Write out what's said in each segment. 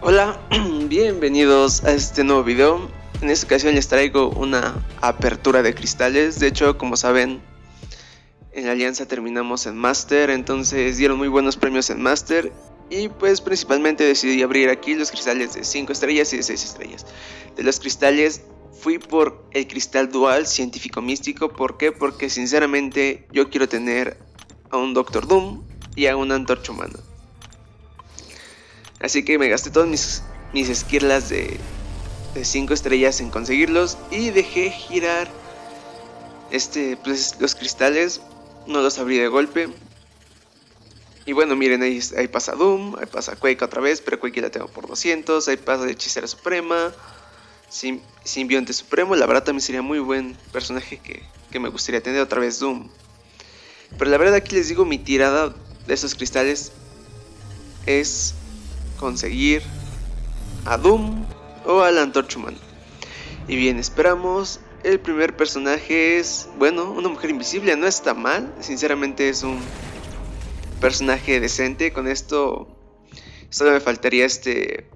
Hola, bienvenidos a este nuevo video. En esta ocasión les traigo una apertura de cristales. De hecho, como saben, en la alianza terminamos en Master, entonces dieron muy buenos premios en Master. Y pues principalmente decidí abrir aquí los cristales de 5 estrellas y de 6 estrellas. De los cristales fui por el cristal dual científico místico. ¿Por qué? Porque sinceramente yo quiero tener a un Doctor Doom y a una antorcha humana. Así que me gasté todas mis, mis esquirlas de 5 estrellas en conseguirlos y dejé girar este, pues, los cristales. No los abrí de golpe. Y bueno, miren, ahí, ahí pasa Doom, ahí pasa Quake otra vez, pero Quake la tengo por 200. Ahí pasa Hechicera Suprema, Sim, Simbionte Supremo. La verdad también sería muy buen personaje que, que me gustaría tener otra vez Doom. Pero la verdad aquí les digo, mi tirada de esos cristales es conseguir a Doom o a la antorcha. Y bien, esperamos. El primer personaje es, bueno, una mujer invisible, no está mal. Sinceramente es un personaje decente. Con esto solo me faltaría este,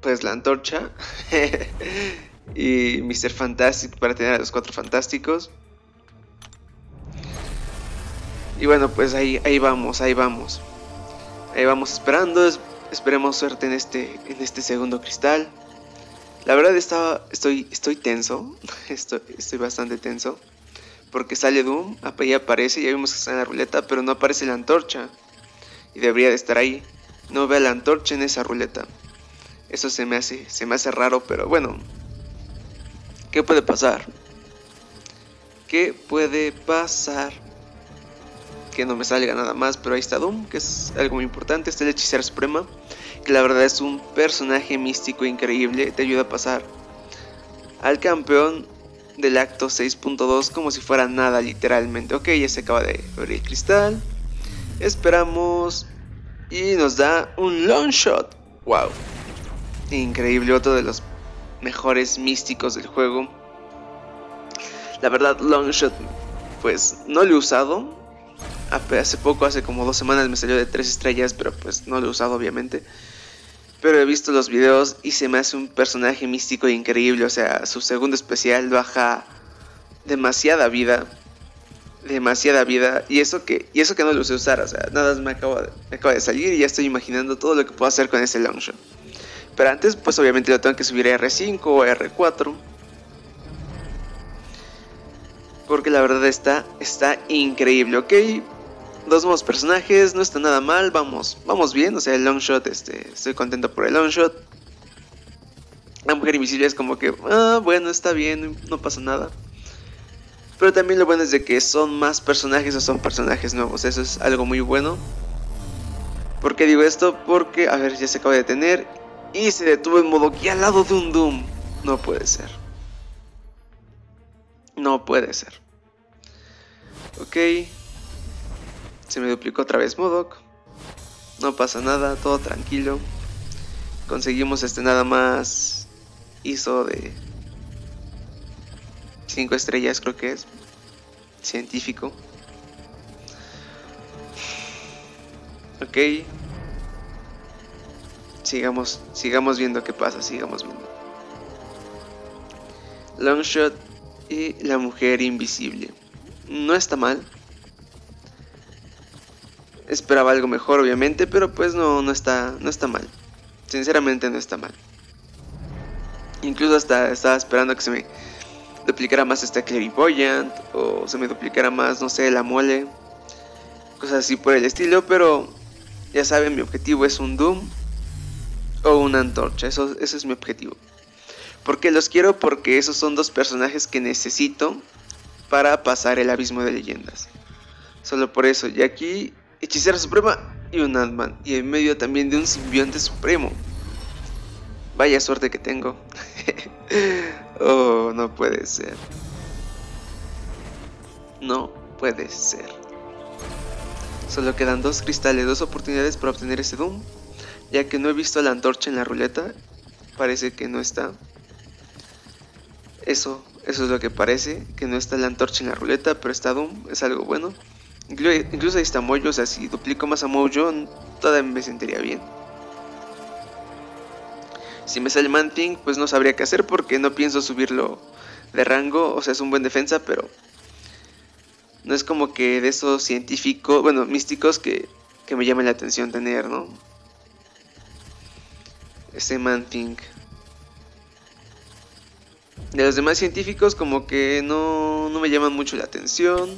pues la antorcha. y Mr. Fantastic para tener a los cuatro fantásticos. Y bueno, pues ahí, ahí vamos, ahí vamos. Ahí vamos esperando. Esperemos suerte en este, en este segundo cristal. La verdad estaba, estoy, estoy tenso. Estoy, estoy bastante tenso. Porque sale Doom, ahí aparece, ya vimos que está en la ruleta, pero no aparece la antorcha. Y debería de estar ahí. No veo la antorcha en esa ruleta. Eso se me hace, se me hace raro, pero bueno. ¿Qué puede pasar? ¿Qué puede pasar? Que no me salga nada más, pero ahí está Doom, que es algo muy importante. Está el hechicera suprema, que la verdad es un personaje místico increíble, te ayuda a pasar al campeón del acto 6.2 como si fuera nada literalmente. Ok, ya se acaba de abrir el cristal. Esperamos y nos da un long shot. Wow. Increíble, otro de los mejores místicos del juego. La verdad, long shot pues no lo he usado, hace poco, hace como dos semanas me salió de tres estrellas, pero pues no lo he usado obviamente. Pero he visto los videos y se me hace un personaje místico increíble. O sea, su segundo especial baja demasiada vida. Demasiada vida. Y eso que, y eso que no lo sé usar. O sea, nada me acaba, de, acaba de salir y ya estoy imaginando todo lo que puedo hacer con ese longshot. Pero antes, pues obviamente lo tengo que subir a R5 o a R4. Porque la verdad está, está increíble, ¿ok? Dos nuevos personajes, no está nada mal, vamos, vamos bien, o sea, el long shot, este, estoy contento por el long shot. La mujer invisible es como que, ah, bueno, está bien, no pasa nada. Pero también lo bueno es de que son más personajes o son personajes nuevos, eso es algo muy bueno. ¿Por qué digo esto? Porque, a ver, ya se acaba de detener y se detuvo en modo que al lado de un Doom. No puede ser. No puede ser. Ok. Se me duplicó otra vez Modok. No pasa nada, todo tranquilo. Conseguimos este nada más. Hizo de 5 estrellas, creo que es. Científico. Ok. Sigamos, sigamos viendo qué pasa, sigamos viendo. Longshot y la mujer invisible. No está mal. Esperaba algo mejor, obviamente, pero pues no, no, está, no está mal. Sinceramente no está mal. Incluso hasta estaba esperando que se me duplicara más esta Clarivoyant o se me duplicara más, no sé, la mole. Cosas así por el estilo, pero ya saben, mi objetivo es un Doom o una antorcha. Eso, eso es mi objetivo. ¿Por los quiero? Porque esos son dos personajes que necesito para pasar el abismo de leyendas. Solo por eso. Y aquí Hechicera Suprema y un Ant-Man. Y en medio también de un simbionte supremo. Vaya suerte que tengo. oh, no puede ser. No puede ser. Solo quedan dos cristales, dos oportunidades para obtener ese Doom. Ya que no he visto la antorcha en la ruleta. Parece que no está. Eso, eso es lo que parece. Que no está la antorcha en la ruleta, pero está Doom. Es algo bueno. Incluso ahí está Mojo, o sea, si duplico más a Mojo, todavía me sentiría bien. Si me sale Manting, pues no sabría qué hacer porque no pienso subirlo de rango. O sea, es un buen defensa, pero no es como que de esos científicos, bueno, místicos que, que me llamen la atención tener, ¿no? Este Manting. De los demás científicos como que no, no me llaman mucho la atención.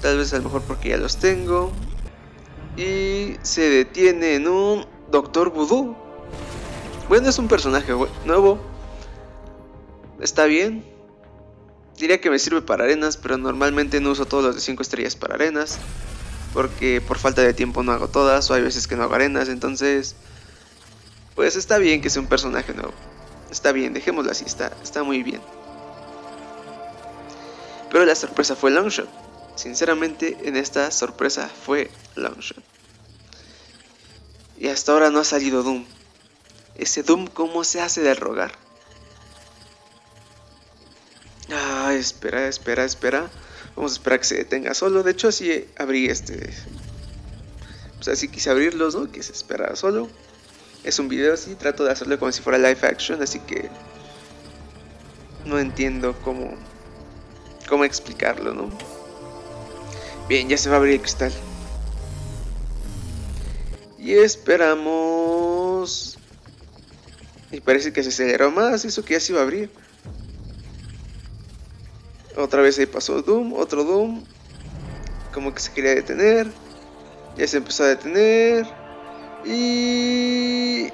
Tal vez a lo mejor porque ya los tengo. Y se detiene en un Doctor Voodoo. Bueno, es un personaje nuevo. Está bien. Diría que me sirve para arenas, pero normalmente no uso todos los de 5 estrellas para arenas. Porque por falta de tiempo no hago todas, o hay veces que no hago arenas, entonces... Pues está bien que sea un personaje nuevo. Está bien, dejémoslo así, está, está muy bien. Pero la sorpresa fue Longshot. Sinceramente, en esta sorpresa fue Longshot. Y hasta ahora no ha salido Doom. Ese Doom, ¿cómo se hace de rogar? Ah, espera, espera, espera. Vamos a esperar que se detenga solo. De hecho, así abrí este. Pues así quise abrirlos, ¿no? Que se espera solo. Es un video así, trato de hacerlo como si fuera live action, así que. No entiendo cómo. cómo explicarlo, ¿no? Bien, ya se va a abrir el cristal. Y esperamos. Y parece que se aceleró más, eso que ya se iba a abrir. Otra vez ahí pasó Doom, otro Doom. Como que se quería detener. Ya se empezó a detener. Y...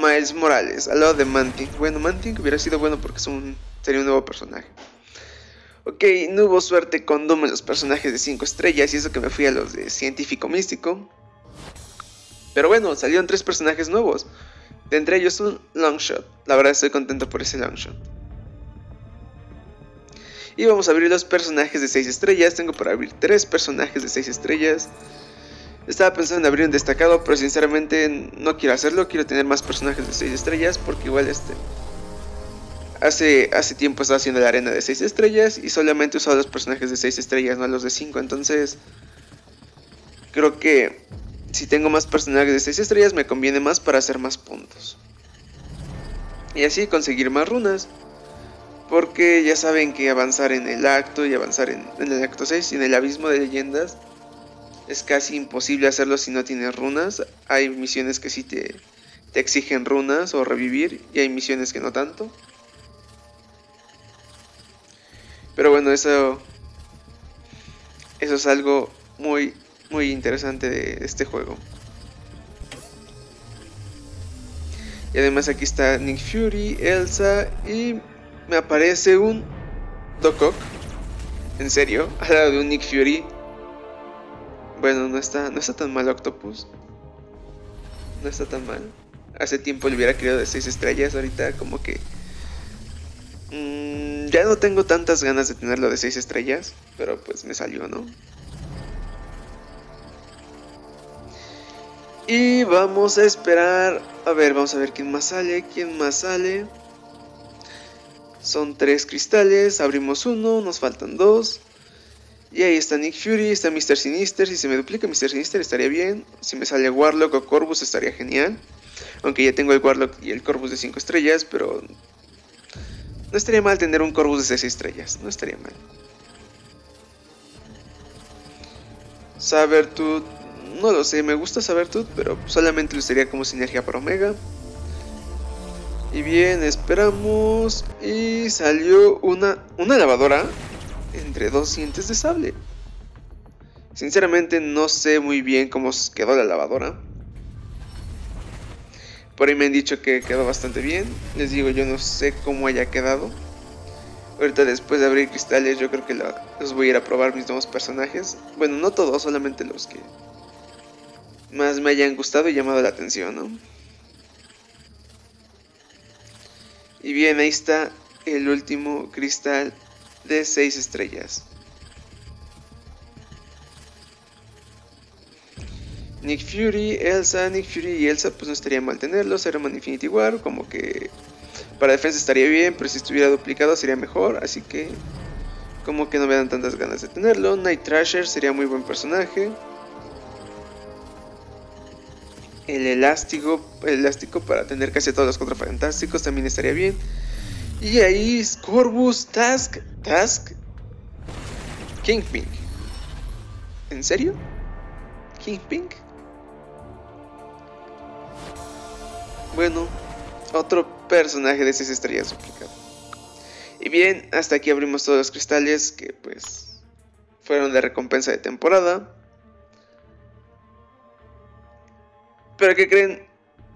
Miles Morales, al lado de Mantic. Bueno, Mantic hubiera sido bueno porque es un... sería un nuevo personaje. Ok, no hubo suerte con Doom en los personajes de 5 estrellas y eso que me fui a los de científico místico. Pero bueno, salieron tres personajes nuevos. De entre ellos un Longshot. La verdad estoy contento por ese Longshot. Y vamos a abrir los personajes de 6 estrellas. Tengo para abrir 3 personajes de 6 estrellas. Estaba pensando en abrir un destacado, pero sinceramente no quiero hacerlo. Quiero tener más personajes de 6 estrellas porque igual este... Hace, hace tiempo estaba haciendo la arena de 6 estrellas y solamente usaba los personajes de 6 estrellas, no los de 5. Entonces, creo que si tengo más personajes de 6 estrellas me conviene más para hacer más puntos. Y así conseguir más runas. Porque ya saben que avanzar en el acto y avanzar en, el acto 6 y en el abismo de leyendas es casi imposible hacerlo si no tienes runas. Hay misiones que sí te, te exigen runas o revivir y hay misiones que no tanto. Pero bueno, eso, eso es algo muy, muy interesante de este juego. Y además aquí está Nick Fury, Elsa y me aparece un Doc ¿En serio? Al lado de un Nick Fury. Bueno, no está, no está tan mal Octopus. No está tan mal. Hace tiempo le hubiera querido de 6 estrellas. Ahorita como que... Ya no tengo tantas ganas de tenerlo de 6 estrellas. Pero pues me salió, ¿no? Y vamos a esperar. A ver, vamos a ver quién más sale. ¿Quién más sale? Son tres cristales, abrimos uno, nos faltan dos. Y ahí está Nick Fury, está Mr. Sinister. Si se me duplica Mr. Sinister estaría bien. Si me sale Warlock o Corvus estaría genial. Aunque ya tengo el Warlock y el Corvus de 5 estrellas, pero... No estaría mal tener un Corvus de 6 estrellas. No estaría mal. Sabertooth... No lo sé, me gusta Sabertooth, pero solamente lo usaría como sinergia para Omega. Y bien, esperamos. Y salió una, una lavadora entre dos dientes de sable. Sinceramente no sé muy bien cómo quedó la lavadora. Por ahí me han dicho que quedó bastante bien. Les digo, yo no sé cómo haya quedado. Ahorita después de abrir cristales yo creo que los voy a ir a probar mis nuevos personajes. Bueno, no todos, solamente los que más me hayan gustado y llamado la atención, ¿no? Y bien, ahí está el último cristal de 6 estrellas. Nick Fury, Elsa, Nick Fury y Elsa, pues no estaría mal tenerlos. Iron Infinity War, como que para defensa estaría bien, pero si estuviera duplicado sería mejor. Así que, como que no me dan tantas ganas de tenerlo. Night Trasher sería muy buen personaje. el elástico, el elástico para tener casi todos los cuatro fantásticos también estaría bien. Y ahí Scorbus, Task, Task, Kingpin. ¿En serio? ¿Kingpin? Bueno, otro personaje de esas estrellas duplicado. Y bien, hasta aquí abrimos todos los cristales que pues fueron de recompensa de temporada. Pero ¿qué creen?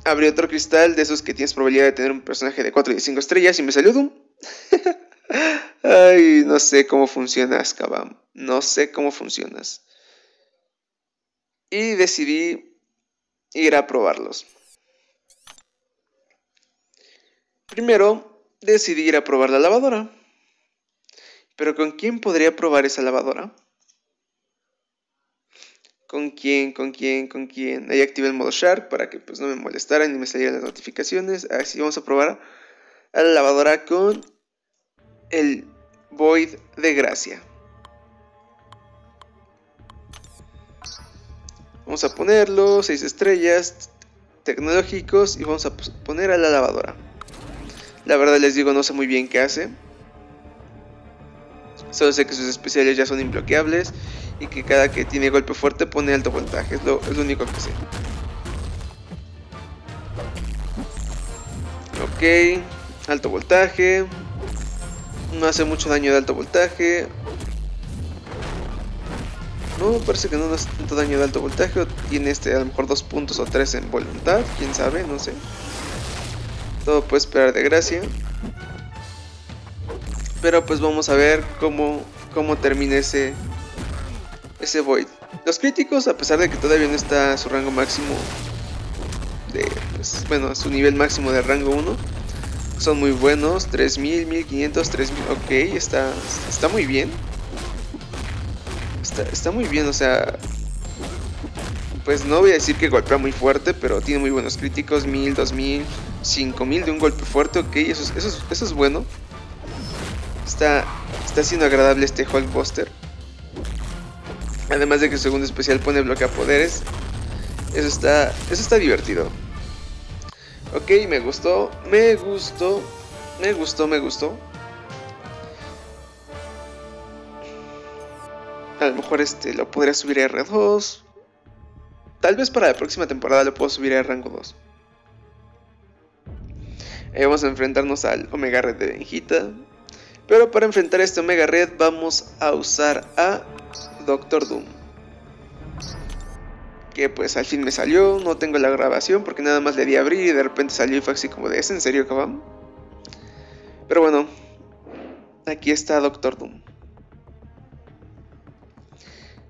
Abrí otro cristal de esos que tienes probabilidad de tener un personaje de 4 y 5 estrellas y me salió. Ay, no sé cómo funcionas, Kabam. No sé cómo funcionas. Y decidí ir a probarlos. Primero, decidí ir a probar la lavadora. Pero ¿con quién podría probar esa lavadora? ¿Con quién? ¿Con quién? ¿Con quién? Ahí activé el modo Shark para que pues no me molestaran ni me salieran las notificaciones. Así vamos a probar a la lavadora con el Void de Gracia. Vamos a ponerlo, 6 estrellas, tecnológicos y vamos a poner a la lavadora. La verdad les digo, no sé muy bien qué hace. Solo sé que sus especiales ya son imbloqueables y que cada que tiene golpe fuerte pone alto voltaje. Es lo, único que sé. Ok, alto voltaje. No hace mucho daño de alto voltaje. No, parece que no hace tanto daño de alto voltaje. tiene este a lo mejor dos puntos o tres en voluntad. Quién sabe, no sé. Todo puede esperar de gracia. Pero pues vamos a ver cómo, cómo termina ese, ese Void. Los críticos, a pesar de que todavía no está su rango máximo de, pues, bueno, su nivel máximo de rango 1, son muy buenos. 3000, 1500, 3000, ok, está, está muy bien. Está, está muy bien, o sea, pues no voy a decir que golpea muy fuerte, pero tiene muy buenos críticos, 1000, 2000, 5000 de un golpe fuerte, ok, eso es, bueno. Está, está siendo agradable este Hulkbuster. Además de que su segundo especial pone bloquea poderes. Eso está, eso está divertido. Ok, me gustó, me gustó, me gustó, me gustó. A lo mejor este lo podría subir a R2. Tal vez para la próxima temporada lo puedo subir a rango 2. Ahí vamos a enfrentarnos al Omega Red de Benjita. Pero para enfrentar a este Omega Red vamos a usar a Doctor Doom. Que pues al fin me salió, no tengo la grabación porque nada más le di a abrir y de repente salió y fue así como de, ¿es en serio, cabrón? Pero bueno, aquí está Doctor Doom.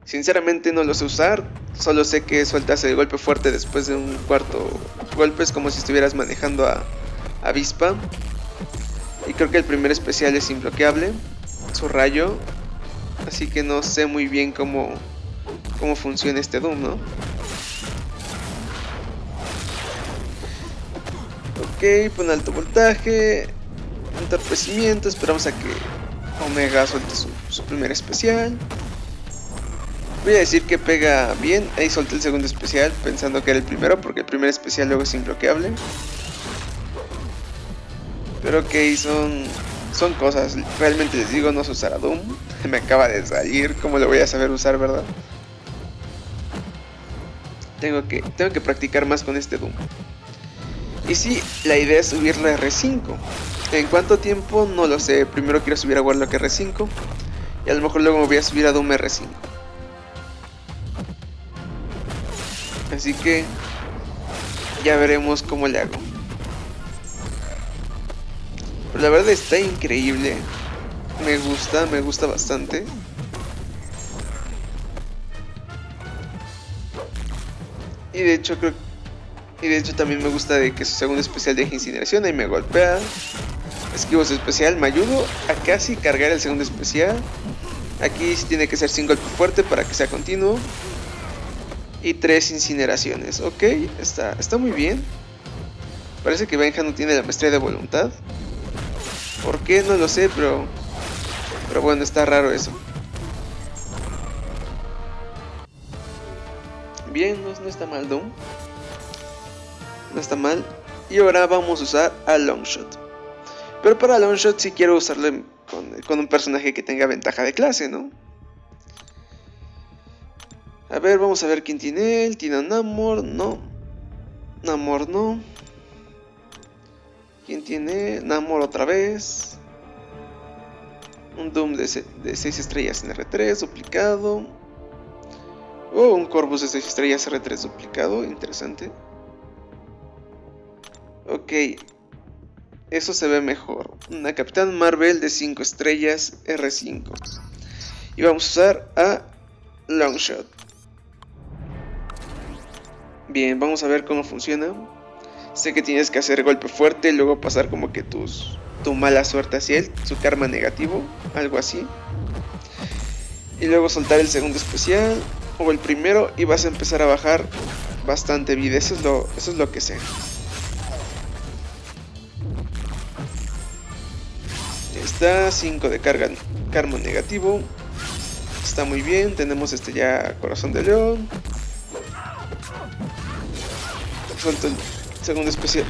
Sinceramente no lo sé usar, solo sé que sueltas el golpe fuerte después de un cuarto golpe, es como si estuvieras manejando a Avispa. Y creo que el primer especial es imbloqueable, su rayo, así que no sé muy bien cómo, cómo funciona este Doom, ¿no? Ok, pon alto voltaje, entorpecimiento, esperamos a que Omega suelte su, su primer especial. Voy a decir que pega bien. Ahí solté el segundo especial pensando que era el primero porque el primer especial luego es imbloqueable. Pero ok, son, son cosas. Realmente les digo, no se usará Doom. Me acaba de salir. ¿Cómo lo voy a saber usar, verdad? Tengo que, tengo que practicar más con este Doom. Y sí, la idea es subirlo a R5. ¿En cuánto tiempo? No lo sé. Primero quiero subir a Warlock R5. Y a lo mejor luego me voy a subir a Doom R5. Así que ya veremos cómo le hago. Pero la verdad está increíble. Me gusta, me gusta bastante. Y de hecho creo y de hecho también me gusta de que su segundo especial deje incineración y me golpea. Esquivo su especial, me ayudo a casi cargar el segundo especial. Aquí tiene que ser sin golpe fuerte para que sea continuo y tres incineraciones. Ok, está, está muy bien. Parece que Benja no tiene la maestría de voluntad. ¿Por qué? No lo sé, pero... Pero bueno, está raro eso. Bien, no, está mal Doom. no está mal. Y ahora vamos a usar a Longshot. Pero para Longshot sí quiero usarlo con, un personaje que tenga ventaja de clase, ¿no? A ver, vamos a ver quién tiene él. Tiene a Namor, no. Namor, no. ¿Quién tiene? Namor otra vez. Un Doom de 6 estrellas en R3, duplicado. Oh, un Corvus de 6 estrellas R3 duplicado, interesante. Ok, eso se ve mejor. Una Capitán Marvel de 5 estrellas R5. Y vamos a usar a Longshot. Bien, vamos a ver cómo funciona. Sé que tienes que hacer golpe fuerte, luego pasar como que tus, tu mala suerte hacia él, su karma negativo, algo así. Y luego soltar el segundo especial, o el primero y vas a empezar a bajar bastante vida. Eso es lo, eso es lo que sé. Ya está, 5 de carga, karma negativo. Está muy bien, tenemos este ya corazón de león. Suelto el segundo especial.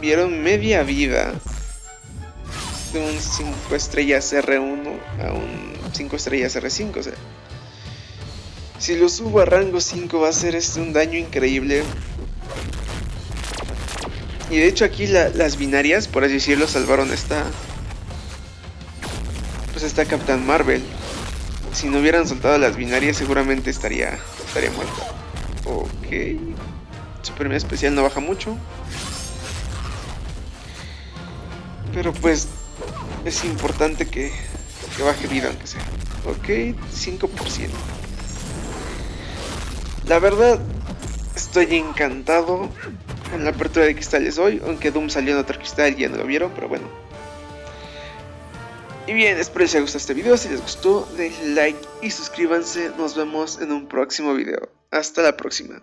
Vieron media vida de un 5 estrellas R1 a un 5 estrellas R5, o sea. Si lo subo a rango 5 va a ser este un daño increíble. Y de hecho aquí las binarias, por así decirlo, salvaron esta... Pues esta Captain Marvel. Si no hubieran soltado las binarias seguramente estaría, estaría muerta. Ok. Su especial no baja mucho. Pero pues es importante que, que baje vida aunque sea. Ok, 5%. La verdad, estoy encantado con la apertura de cristales hoy, aunque Doom salió en otro cristal y ya no lo vieron, pero bueno. Y bien, espero les haya gustado este video, si les gustó, denle like y suscríbanse, nos vemos en un próximo video. Hasta la próxima.